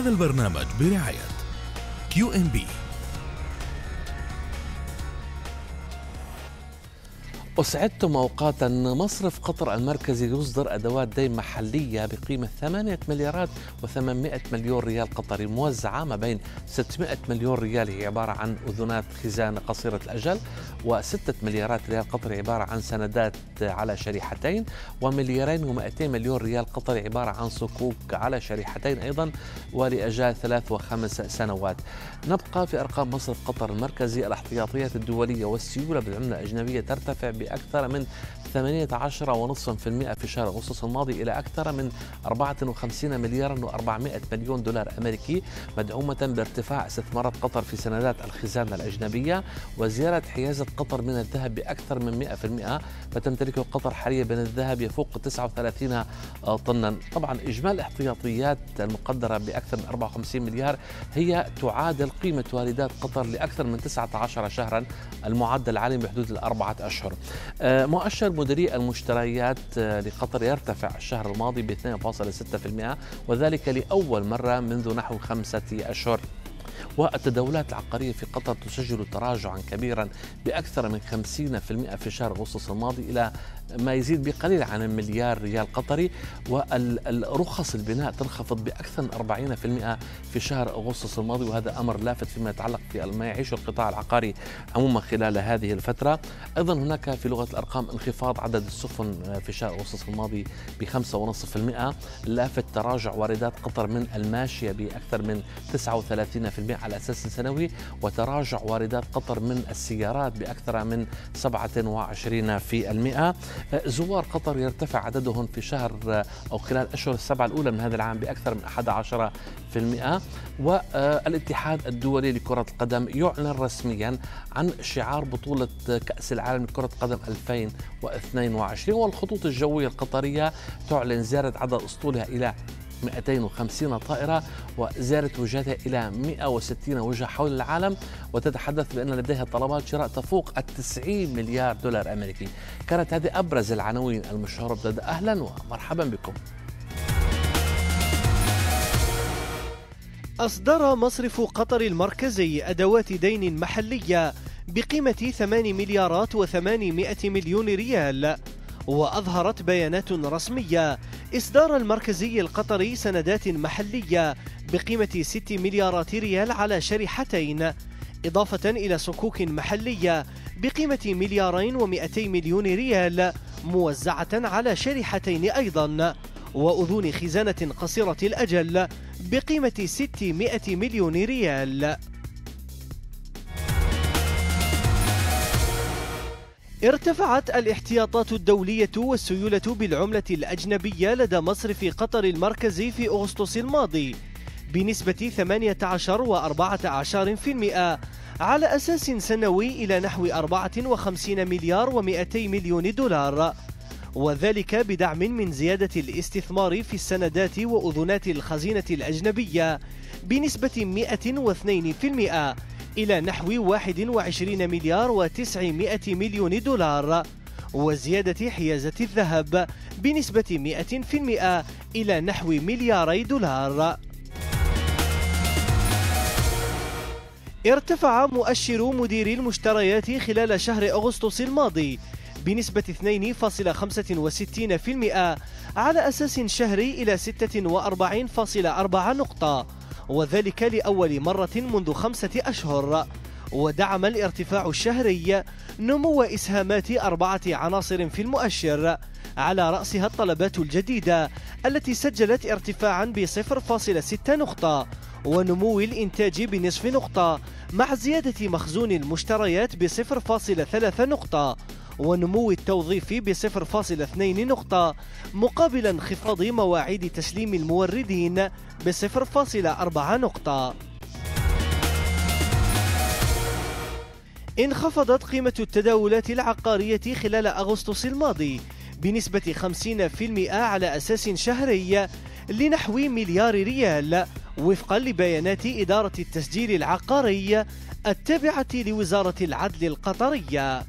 هذا البرنامج برعاية QNB أسعدتم أوقاتا. مصرف قطر المركزي يصدر أدوات دين محلية بقيمة 8 مليارات و800 مليون ريال قطري موزعة ما بين 600 مليون ريال هي عبارة عن أذونات خزانة قصيرة الأجل و6 مليارات ريال قطري عبارة عن سندات على شريحتين ومليارين و200 مليون ريال قطري عبارة عن صكوك على شريحتين أيضا ولأجال ثلاث وخمس سنوات. نبقى في أرقام مصرف قطر المركزي. الاحتياطيات الدولية والسيولة بالعملة الأجنبية ترتفع بأكثر من 18.5% في شهر أغسطس الماضي إلى أكثر من 54 مليارا و400 مليون دولار أمريكي مدعومة بارتفاع استثمارات قطر في سندات الخزانة الأجنبية وزيادة حيازة قطر من الذهب بأكثر من 100% فتمتلك قطر حاليا من الذهب يفوق 39 طنا. طبعا إجمال الاحتياطيات المقدرة بأكثر من 54 مليار هي تعادل قيمة واردات قطر لأكثر من 19 شهرا المعدل العالمي بحدود الأربعة أشهر. مؤشر مديري المشتريات آه، لقطر يرتفع الشهر الماضي ب 2.6% وذلك لأول مرة منذ نحو خمسة أشهر. والتداولات العقارية في قطر تسجل تراجعا كبيرا بأكثر من 50% في شهر أغسطس الماضي إلى ما يزيد بقليل عن المليار ريال قطري والرخص البناء تنخفض بأكثر من 40% في شهر أغسطس الماضي وهذا أمر لافت فيما يتعلق بما يعيشه القطاع العقاري عموما خلال هذه الفترة. أيضا هناك في لغة الأرقام انخفاض عدد السفن في شهر أغسطس الماضي ب 5.5% لافت تراجع واردات قطر من الماشية بأكثر من 39% على أساس سنوي وتراجع واردات قطر من السيارات بأكثر من 27% زوار قطر يرتفع عددهم في شهر أو خلال الأشهر السبعة الأولى من هذا العام بأكثر من 11% والاتحاد الدولي لكرة القدم يعلن رسميا عن شعار بطولة كأس العالم لكرة القدم 2022 والخطوط الجوية القطرية تعلن زيادة عدد أسطولها إلى 250 طائرة وزيارة وجهتها إلى 160 وجهة حول العالم. وتتحدث بأن لديها طلبات شراء تفوق ال 90 مليار دولار أمريكي. كانت هذه أبرز العناوين المشهورة بلدى أهلا ومرحبا بكم. أصدر مصرف قطر المركزي أدوات دين محلية بقيمة 8 مليارات و800 مليون ريال وأظهرت بيانات رسمية إصدار المركزي القطري سندات محلية بقيمة 6 مليارات ريال على شريحتين إضافة إلى صكوك محلية بقيمة مليارين ومئتي مليون ريال موزعة على شريحتين أيضا وأذون خزانة قصيرة الأجل بقيمة 600 مليون ريال. ارتفعت الاحتياطات الدولية والسيولة بالعملة الأجنبية لدى مصرف قطر المركزي في أغسطس الماضي بنسبة 18.14% على أساس سنوي إلى نحو 54 مليار و200 مليون دولار. وذلك بدعم من زيادة الاستثمار في السندات وأذونات الخزينة الأجنبية بنسبة 102% إلى نحو 21 مليار و900 مليون دولار وزيادة حيازة الذهب بنسبة 100% إلى نحو ملياري دولار. ارتفع مؤشر مدير المشتريات خلال شهر أغسطس الماضي بنسبة 2.65% على أساس شهري إلى 46.4 نقطة. وذلك لأول مرة منذ خمسة أشهر. ودعم الارتفاع الشهري نمو إسهامات أربعة عناصر في المؤشر على رأسها الطلبات الجديدة التي سجلت ارتفاعا ب 0.6 نقطة ونمو الإنتاج بنصف نقطة مع زيادة مخزون المشتريات ب 0.3 نقطة ونمو التوظيف ب 0.2 نقطة مقابل انخفاض مواعيد تسليم الموردين ب 0.4 نقطة. انخفضت قيمة التداولات العقارية خلال أغسطس الماضي بنسبة 50% على أساس شهري لنحو مليار ريال وفقا لبيانات إدارة التسجيل العقاري التابعة لوزارة العدل القطرية.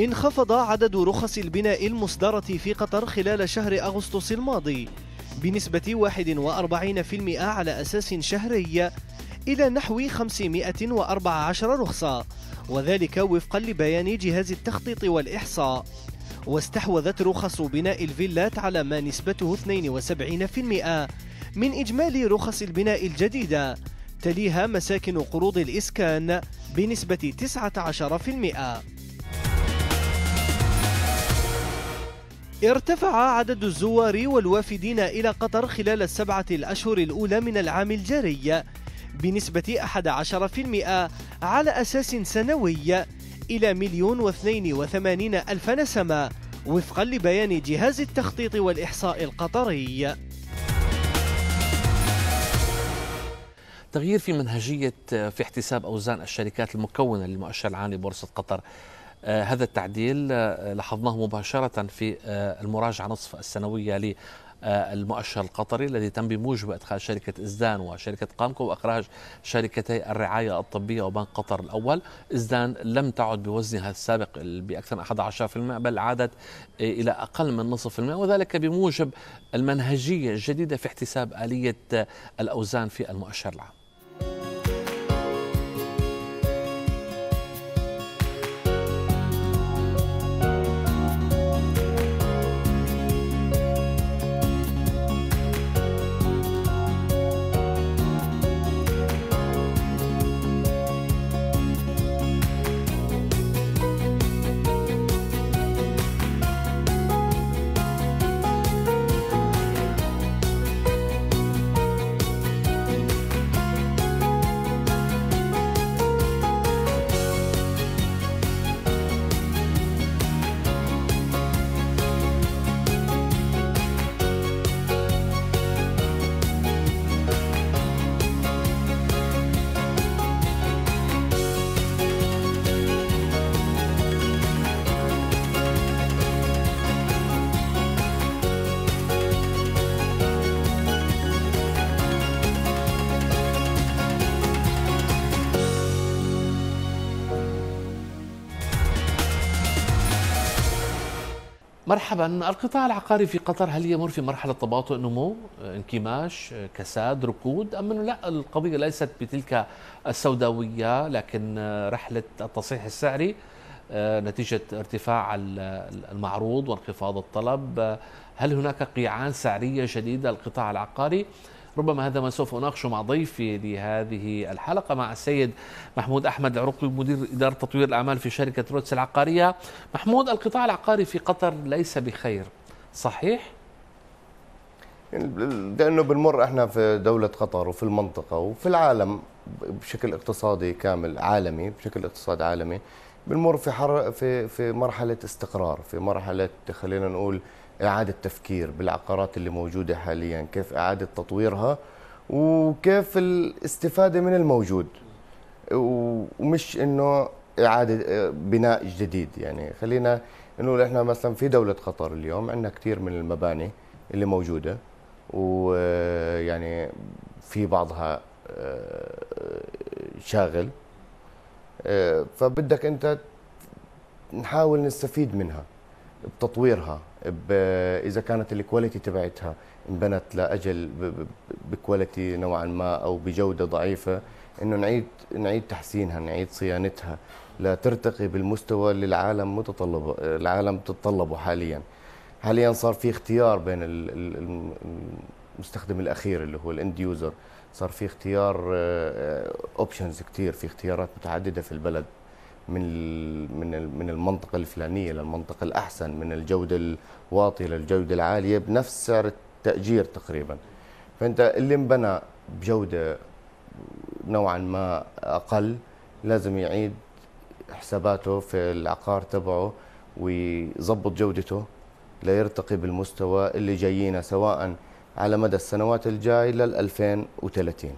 انخفض عدد رخص البناء المصدرة في قطر خلال شهر أغسطس الماضي بنسبة 41% على أساس شهري إلى نحو 514 رخصة وذلك وفقا لبيان جهاز التخطيط والإحصاء. واستحوذت رخص بناء الفيلات على ما نسبته 72% من إجمالي رخص البناء الجديدة تليها مساكن قروض الإسكان بنسبة 19% ارتفع عدد الزوار والوافدين إلى قطر خلال السبعة الأشهر الأولى من العام الجاري بنسبة 11% على أساس سنوي إلى مليون واثنين وثمانين ألف نسمة وفقا لبيان جهاز التخطيط والإحصاء القطري. تغيير في منهجية في احتساب أوزان الشركات المكونة للمؤشر العام لبورصة قطر. هذا التعديل آه لاحظناه مباشرة في آه المراجعة نصف السنوية للمؤشر القطري الذي تم بموجب إدخال شركة إزدان وشركة قامكو وإخراج شركتي الرعاية الطبية وبنك قطر الأول، إزدان لم تعد بوزنها السابق بأكثر من 11% بل عادت إلى أقل من نصف المئة وذلك بموجب المنهجية الجديدة في احتساب آلية الأوزان في المؤشر العام. مرحبا. القطاع العقاري في قطر هل يمر في مرحلة تباطؤ نمو انكماش كساد ركود أم أنه لا القضية ليست بتلك السوداوية لكن رحلة التصحيح السعري نتيجة ارتفاع المعروض وانخفاض الطلب. هل هناك قيعان سعرية جديدة للقطاع العقاري؟ ربما هذا ما سوف أناقشه مع ضيفي لهذه الحلقة مع السيد محمود أحمد العرقي مدير إدارة تطوير الأعمال في شركة رودس العقارية محمود القطاع العقاري في قطر ليس بخير صحيح؟ لأنه بنمر إحنا في دولة قطر وفي المنطقة وفي العالم بشكل اقتصادي كامل عالمي بشكل اقتصاد عالمي بنمر في حر في في مرحلة استقرار في مرحلة خلينا نقول إعادة تفكير بالعقارات اللي موجودة حاليا كيف إعادة تطويرها وكيف الاستفادة من الموجود. ومش إنه إعادة بناء جديد يعني. خلينا نقول إحنا مثلا في دولة قطر اليوم عندنا كثير من المباني اللي موجودة. ويعني في بعضها شاغل. فبدك أنت نحاول نستفيد منها بتطويرها. إذا كانت الكواليتي تبعتها انبنت لأجل ب quality نوعا ما أو بجودة ضعيفة إنه نعيد نعيد تحسينها نعيد صيانتها لترتقي بالمستوى اللي العالم متطلب العالم تتطلبه حاليا. حاليا صار في اختيار بين المستخدم الأخير اللي هو ال end user صار في اختيار options آه، كثير في اختيارات متعددة في البلد. من من من المنطقة الفلانية للمنطقه الأحسن من الجودة الواطية للجوده العالية بنفس سعر التأجير تقريبا. فأنت اللي انبنى بجودة نوعا ما أقل لازم يعيد حساباته في العقار تبعه ويظبط جودته ليرتقي بالمستوى اللي جايينا سواء على مدى السنوات الجاي لل 2030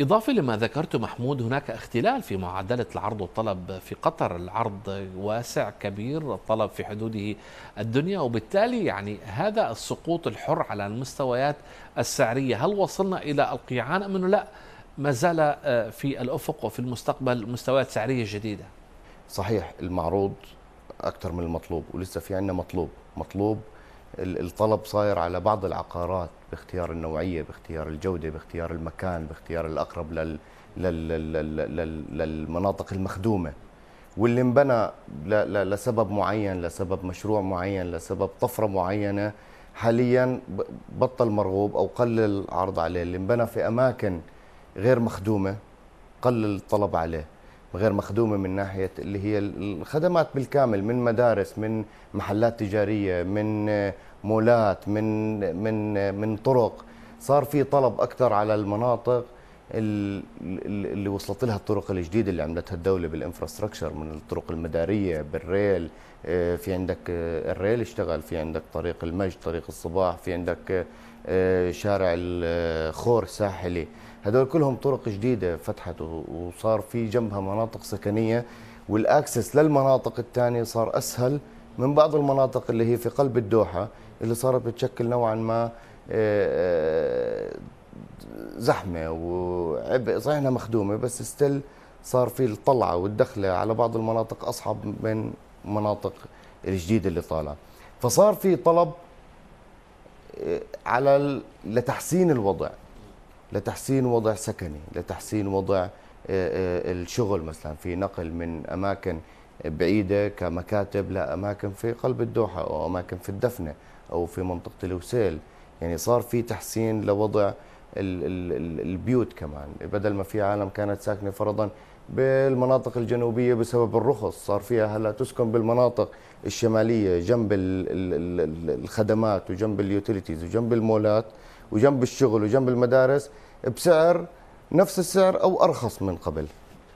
إضافة لما ذكرته محمود هناك اختلال في معدلة العرض والطلب في قطر. العرض واسع كبير الطلب في حدوده الدنيا وبالتالي يعني هذا السقوط الحر على المستويات السعرية. هل وصلنا إلى القيعان أم أنه لا؟ ما زال آه، في الأفق وفي المستقبل مستويات سعرية جديدة. صحيح المعروض أكثر من المطلوب ولسه في عندنا مطلوب. مطلوب الطلب صاير على بعض العقارات باختيار النوعية باختيار الجودة باختيار المكان باختيار الأقرب لل للمناطق المخدومة. واللي انبنى لسبب معين لسبب مشروع معين لسبب طفرة معينة حاليا بطل مرغوب أو قل العرض عليه. اللي انبنى في أماكن غير مخدومة قل الطلب عليه. غير مخدومة من ناحية اللي هي الخدمات بالكامل من مدارس من محلات تجارية من مولات من من من طرق. صار في طلب أكثر على المناطق اللي وصلت لها الطرق الجديدة اللي عملتها الدولة بالإنفراستراكشر من الطرق المدارية بالريل آه، في عندك آه، الريل اشتغل في عندك طريق المجد طريق الصباح في عندك آه، شارع الخور الساحلي هدول كلهم طرق جديدة فتحت وصار في جنبها مناطق سكنية والأكسس للمناطق الثانية صار أسهل من بعض المناطق اللي هي في قلب الدوحة اللي صارت بتشكل نوعا ما زحمة وعبء صحيح إنها مخدومة بس ستيل صار في الطلعة والدخلة على بعض المناطق أصعب من مناطق الجديدة اللي طالعة. فصار في طلب آه، على لتحسين الوضع. لتحسين وضع سكني لتحسين وضع آه، آه، الشغل مثلا. في نقل من أماكن بعيدة كمكاتب لأماكن في قلب الدوحة أو أماكن في الدفنة أو في منطقة الوسيل. يعني صار في تحسين لوضع البيوت كمان. بدل ما في عالم كانت ساكنة فرضا بالمناطق الجنوبية بسبب الرخص صار فيها هلأ تسكن بالمناطق الشمالية جنب الخدمات وجنب اليوتيليتيز وجنب المولات. وجنب الشغل وجنب المدارس بسعر نفس السعر أو أرخص من قبل.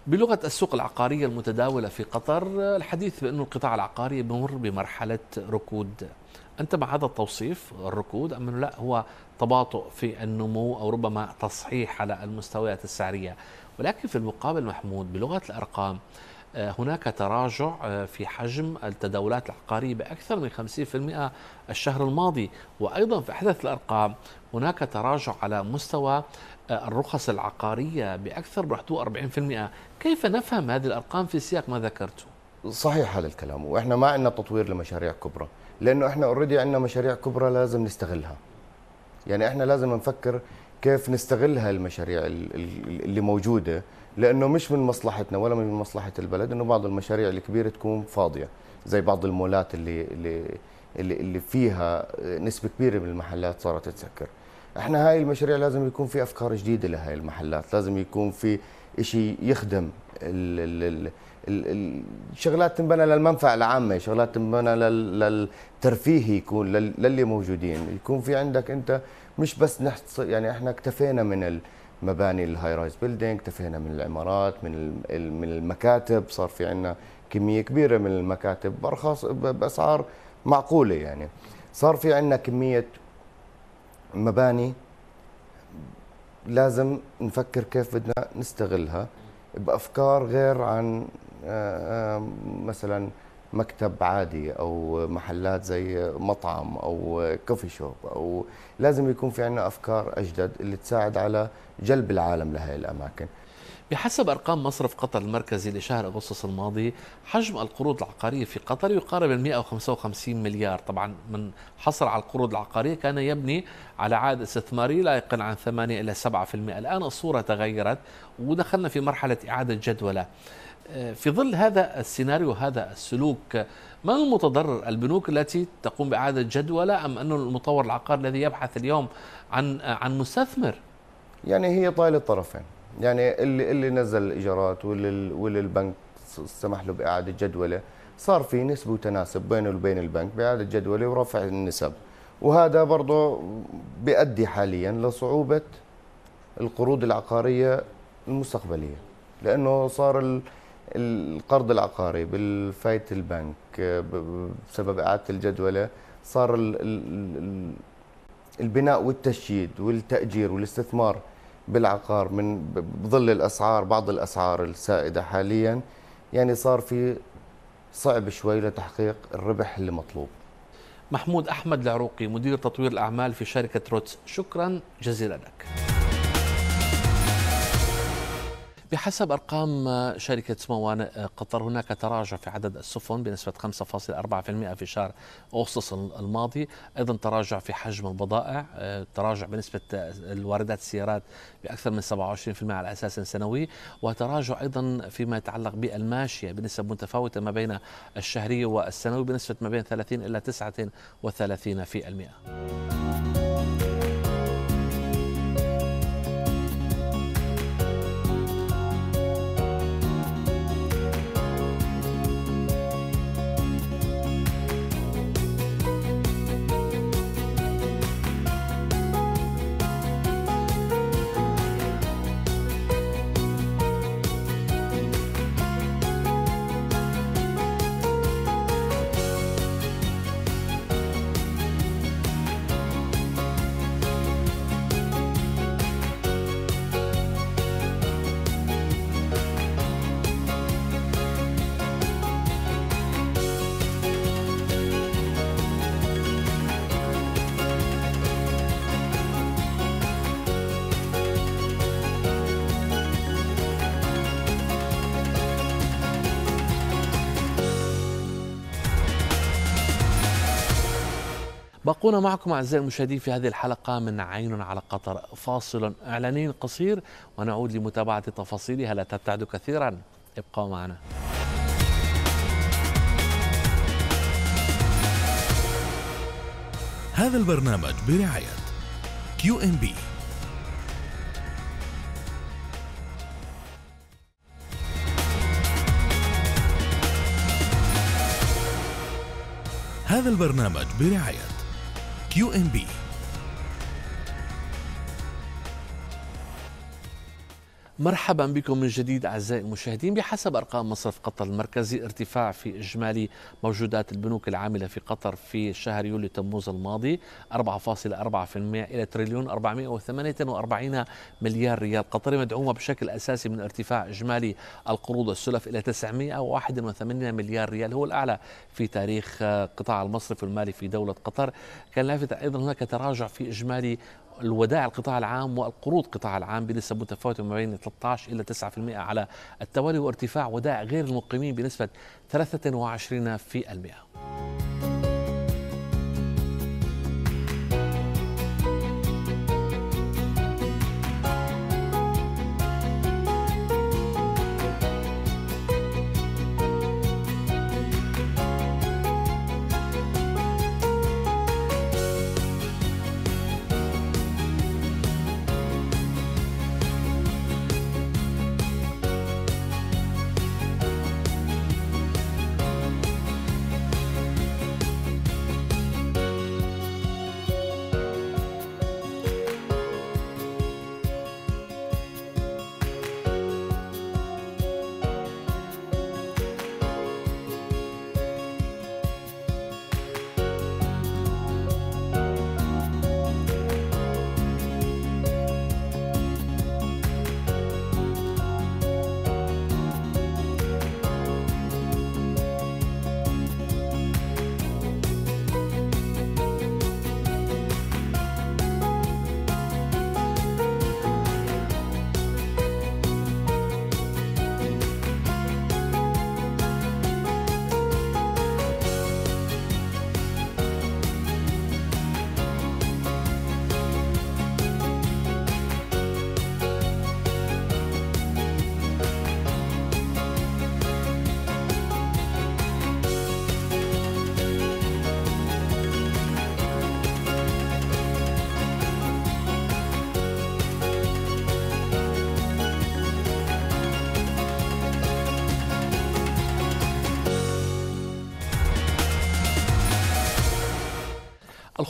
بلغة السوق العقارية المتداولة في قطر الحديث بأن القطاع العقاري بمر بمرحلة ركود. أنت مع هذا التوصيف الركود أم أنه لا هو تباطؤ في النمو أو ربما تصحيح على المستويات السعرية؟ ولكن في المقابل محمود بلغة الأرقام هناك تراجع آه، في حجم التداولات العقارية بأكثر من 50% الشهر الماضي. وأيضا في أحدث الأرقام هناك تراجع على مستوى آه، الرخص العقارية بأكثر بحدود 40% كيف نفهم هذه الأرقام في سياق ما ذكرته؟ صحيح هذا الكلام. وإحنا ما عندنا تطوير لمشاريع كبرى لأنه إحنا اوريدي عندنا مشاريع كبرى لازم نستغلها. يعني إحنا لازم نفكر كيف نستغل هاي المشاريع اللي موجودة لأنه مش من مصلحتنا ولا من مصلحة البلد إنه بعض المشاريع الكبيرة تكون فاضية زي بعض المولات اللي اللي اللي, اللي فيها نسبة كبيرة من المحلات صارت تسكر. إحنا هاي المشاريع لازم يكون في أفكار جديدة لهي المحلات لازم يكون في شيء يخدم الشغلات تنبنى للمنفعة العامة شغلات تنبنى للترفيه يكون للي موجودين. يكون في عندك أنت مش بس نحص يعني إحنا اكتفينا من المباني ال high rise building اكتفينا من العمارات من من المكاتب. صار في عندنا كمية كبيرة من المكاتب بأرخص بأسعار معقولة يعني. صار في عندنا كمية مباني لازم نفكر كيف بدنا نستغلها بأفكار غير عن آه، آه، مثلا مكتب عادي أو محلات زي مطعم أو كوفي شوب أو لازم يكون في عندنا أفكار أجدد اللي تساعد على جلب العالم لهي الأماكن. بحسب أرقام مصرف قطر المركزي لشهر أغسطس الماضي حجم القروض العقارية في قطر يقارب ال 155 مليار. طبعا من حصر على القروض العقارية كان يبني على عائد استثماري لا يقل عن 8 إلى 7% الآن الصورة تغيرت ودخلنا في مرحلة إعادة جدولة. في ظل هذا السيناريو هذا السلوك من المتضرر؟ البنوك التي تقوم بإعادة جدولة أم أنه المطور العقار الذي يبحث اليوم عن عن مستثمر؟ يعني هي طايلة الطرفين يعني اللي اللي نزل الإيجارات واللي واللي البنك سمح له بإعادة جدولة صار في نسبة وتناسب بينه وبين البنك بإعادة جدولة ورفع النسب. وهذا برضه بيؤدي حاليا لصعوبة القروض العقارية المستقبلية لأنه صار القرض العقاري بالفايت البنك بسبب إعادة الجدولة صار البناء والتشييد والتأجير والاستثمار بالعقار من بظل الأسعار بعض الأسعار السائدة حاليا. يعني صار في صعب شوي لتحقيق الربح اللي مطلوب محمود أحمد العروقي مدير تطوير الأعمال في شركة روتس. شكرا جزيلا لك. بحسب أرقام شركة موانئ قطر هناك تراجع في عدد السفن بنسبة 5.4% في شهر أغسطس الماضي. أيضا تراجع في حجم البضائع تراجع بنسبة الواردات السيارات بأكثر من 27% على أساس سنوي. وتراجع أيضا فيما يتعلق بالماشية بنسب متفاوتة ما بين الشهري والسنوي بنسبة ما بين 30 إلى 39% بقونا معكم أعزائي المشاهدين في هذه الحلقة من عين على قطر. فاصل إعلاني قصير ونعود لمتابعة تفاصيلها. لا تبتعد كثيرا. ابقوا معنا. هذا البرنامج برعاية QNB هذا البرنامج برعاية Q مرحبا بكم من جديد أعزائي المشاهدين. بحسب أرقام مصرف قطر المركزي ارتفاع في إجمالي موجودات البنوك العاملة في قطر في شهر يوليو تموز الماضي 4.4% إلى تريليون 448 مليار ريال قطري مدعومة بشكل أساسي من ارتفاع إجمالي القروض السلف إلى 981 مليار ريال. هو الأعلى في تاريخ قطاع المصرف المالي في دولة قطر. كان لافتا أيضا هناك تراجع في إجمالي الودائع القطاع العام والقروض القطاع العام بنسب متفاوتة ما بين 13 إلى 9% على التوالي وارتفاع ودائع غير المقيمين بنسبة 23%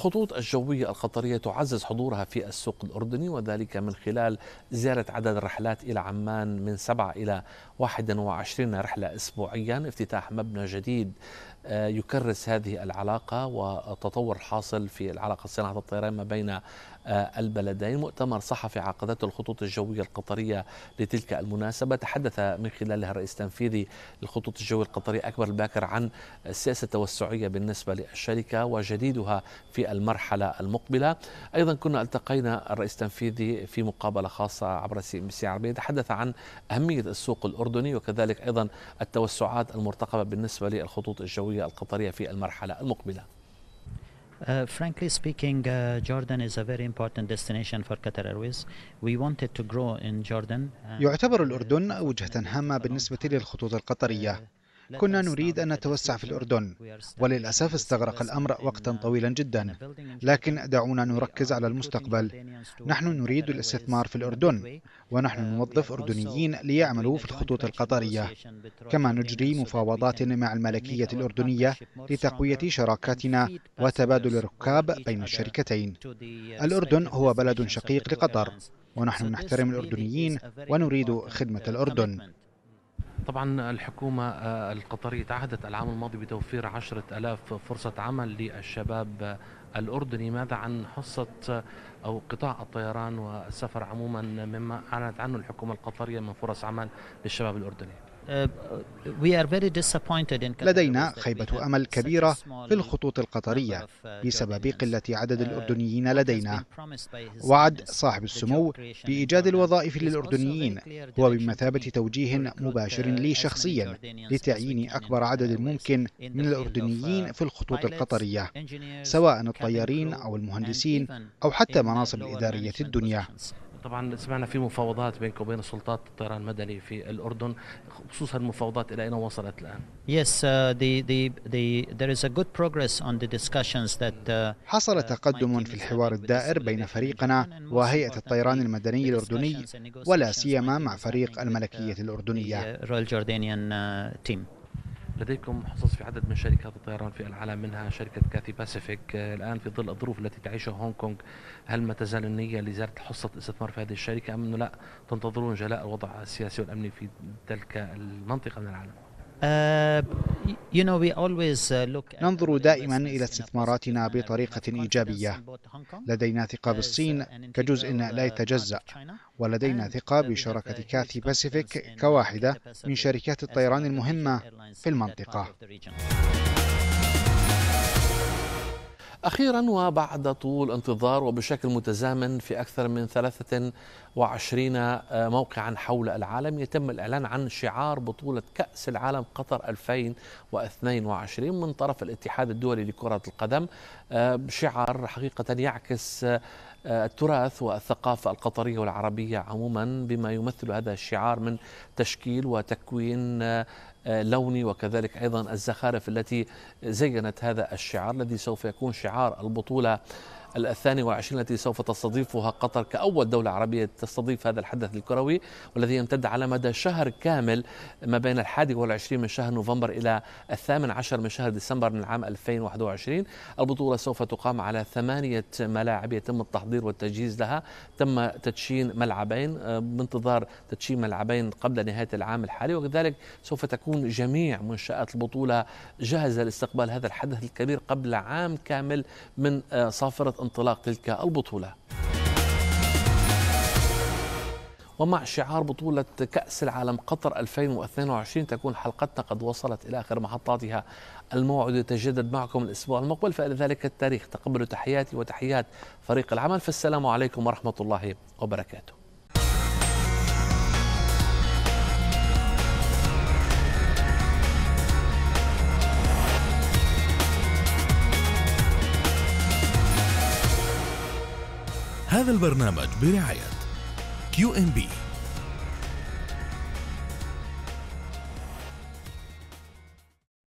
الخطوط الجوية القطرية تعزز حضورها في السوق الأردني وذلك من خلال زيادة عدد الرحلات إلى عمان من 7 إلى 21 رحلة أسبوعيا. افتتاح مبنى جديد آه، يكرس هذه العلاقة وتطور حاصل في العلاقة صناعة الطيران ما بين البلدين. مؤتمر صحفي عقدته الخطوط الجوية القطرية لتلك المناسبة. تحدث من خلالها الرئيس التنفيذي للخطوط الجوية القطرية أكبر الباكر عن السياسة التوسعية بالنسبة للشركة وجديدها في المرحلة المقبلة. أيضا كنا التقينا الرئيس التنفيذي في مقابلة خاصة عبر CNBC عربية تحدث عن أهمية السوق الأردني وكذلك أيضا التوسعات المرتقبة بالنسبة للخطوط الجوية القطرية في المرحلة المقبلة. Uh, frankly speaking, uh, Jordan is a very important destination for Qatar Airways. We wanted to grow in Jordan. يعتبر الأردن وجهة هامة بالنسبة للخطوط القطرية. كنا نريد أن نتوسع في الأردن. وللأسف استغرق الأمر وقتا طويلا جدا. لكن دعونا نركز على المستقبل. نحن نريد الاستثمار في الأردن. ونحن نوظف أردنيين ليعملوا في الخطوط القطرية. كما نجري مفاوضات مع الملكية الأردنية لتقوية شراكاتنا وتبادل الركاب بين الشركتين. الأردن هو بلد شقيق لقطر ونحن نحترم الأردنيين ونريد خدمة الأردن. طبعا الحكومة آه، القطرية تعهدت العام الماضي بتوفير عشرة ألاف فرصة عمل للشباب الأردني. ماذا عن حصة أو قطاع الطيران والسفر عموما؟ مما أعلنت عنه الحكومة القطرية من فرص عمل للشباب الأردني. لدينا خيبة أمل كبيرة في الخطوط القطرية بسبب قلة عدد الأردنيين لدينا. وعد صاحب السمو بإيجاد الوظائف للأردنيين هو بمثابة توجيه مباشر لي شخصيا لتعيين أكبر عدد ممكن من الأردنيين في الخطوط القطرية سواء الطيارين أو المهندسين أو حتى مناصب الإدارية الدنيا. طبعا سمعنا في مفاوضات بينك وبين سلطات الطيران المدني في الأردن خصوصا المفاوضات إلى أين وصلت الآن؟ Yes, uh, the, the, the, there is a good progress on the discussions that uh, حصل تقدم في الحوار الدائر بين فريقنا وهيئة الطيران المدني الأردني ولا سيما مع فريق الملكية الأردنية Royal Jordanian uh, team. لديكم حصص في عدد من شركات الطيران في العالم منها شركة كاثي باسيفيك الآن في ظل الظروف التي تعيشها هونغ كونغ هل ما تزال النية لزيارة حصة الاستثمار في هذه الشركة أم أنه لا تنتظرون جلاء الوضع السياسي والأمني في تلك المنطقة من العالم؟ ننظر دائما إلى استثماراتنا بطريقة إيجابية. لدينا ثقة بالصين كجزء لا يتجزأ. ولدينا ثقة بشركة كاثي باسيفيك كواحدة من شركات الطيران المهمة في المنطقة. أخيرا وبعد طول انتظار وبشكل متزامن في أكثر من 23 آه، موقعا حول العالم. يتم الإعلان عن شعار بطولة كأس العالم قطر 2022 من طرف الاتحاد الدولي لكرة القدم. آه، شعار حقيقة يعكس آه، التراث والثقافة القطرية والعربية عموما بما يمثل هذا الشعار من تشكيل وتكوين لوني وكذلك أيضا الزخارف التي زينت هذا الشعار الذي سوف يكون شعار البطولة الثانية والعشرين التي سوف تستضيفها قطر كأول دولة عربية تستضيف هذا الحدث الكروي والذي يمتد على مدى شهر كامل ما بين الحادي والعشرين من شهر نوفمبر إلى الثامن عشر من شهر ديسمبر من العام 2021 البطولة سوف تقام على ثمانية ملاعب يتم التحضير والتجهيز لها. تم تدشين ملعبين آه، بانتظار تدشين ملعبين قبل نهاية العام الحالي وكذلك سوف تكون جميع منشآت البطولة جاهزة لاستقبال هذا الحدث الكبير قبل عام كامل من آه، صافرة انطلاق تلك البطولة. ومع شعار بطولة كأس العالم قطر 2022 تكون حلقتنا قد وصلت إلى آخر محطاتها. الموعد يتجدد معكم الأسبوع المقبل فإلى ذلك التاريخ تقبلوا تحياتي وتحيات فريق العمل فالسلام عليكم ورحمة الله وبركاته. هذا البرنامج برعاية كيو ام بي